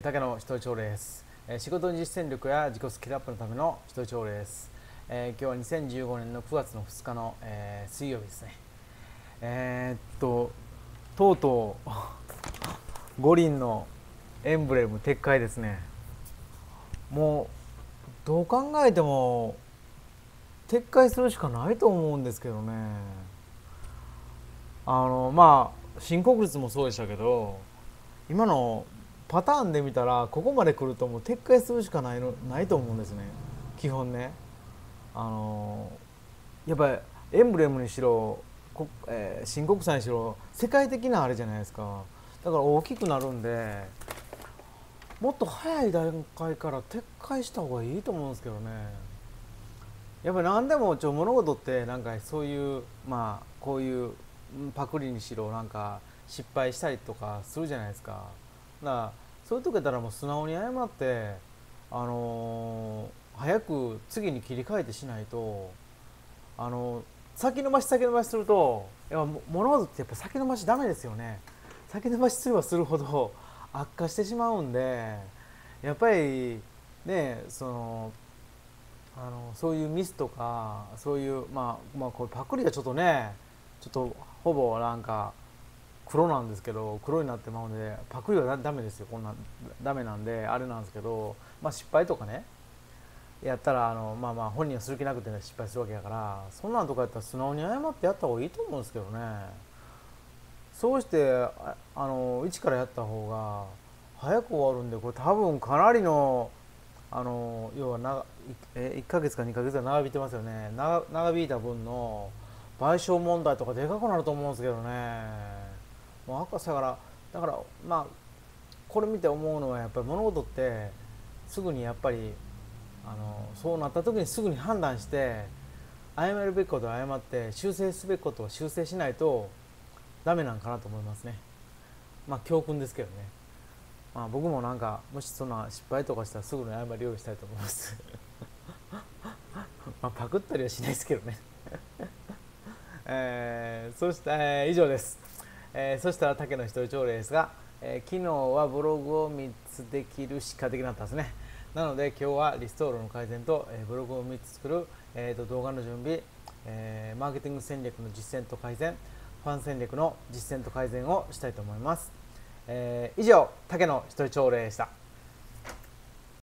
竹野一人朝礼です、えー仕事の実践力や自己スキルアップのための一人朝礼です、えー今日は2015年の9月の2日の、えー水曜日ですね。えーっととうとう 五輪のエンブレム撤回ですね。もうどう考えても撤回するしかないと思うんですけどね。あのまあ新国立もそうでしたけど今のパターンで見たらここまで来るともう撤回するしかないのないと思うんですね。基本ね。あのやっぱりエンブレムにしろこ、えー新国際にしろ世界的なあれじゃないですか。だから大きくなるんでもっと早い段階から撤回した方がいいと思うんですけどね。やっぱり何でもちょ物事ってなんかそういうまあこういうパクリにしろなんか失敗したりとかするじゃないですか。だからそういう時だったらもう素直に謝ってあのー早く次に切り替えてしないとあの先延ばし先延ばしするとやっぱ物事ってやっぱ先延ばしダメですよね。先延ばしすればするほど 悪化してしまうんでやっぱりねそのあのそういうミスとかそういうまあまあこれパクリがちょっとねちょっとほぼなんか黒なんですけど黒になってまうのでパクリはダメですよ。こんなダメなんであれなんですけど、まあ、失敗とかねやったらあのまあまあ本人はする気なくて、ね、失敗するわけだからそんなんとかやったら素直に謝ってやった方がいいと思うんですけどね。そうしてあの一からやった方が早く終わるんでこれ多分かなりのあの要は長いえ1ヶ月か2ヶ月は長引いてますよね。長長引いた分の賠償問題とかでかくなると思うんですけどね。もう赤さからだからまあこれ見て思うのはやっぱり物事ってすぐにやっぱりあのそうなった時にすぐに判断して謝るべきことは謝って修正すべきことは修正しないとダメなんかなと思いますね。まあ教訓ですけどね。まあ僕もなんかもしそんな失敗とかしたらすぐに謝るようにしたいと思います。まあパクったりはしないですけどね。えーそして、えー以上です、えーそしたら竹の一人朝礼ですが、えー昨日はブログを3つできるしかできなかったですね。なので今日はリストールの改善と、えーブログを3つ作る、えーと動画の準備、えマーケティング戦略の実践と改善ファン戦略の実践と改善をしたいと思います、え以上竹野一人朝礼でした。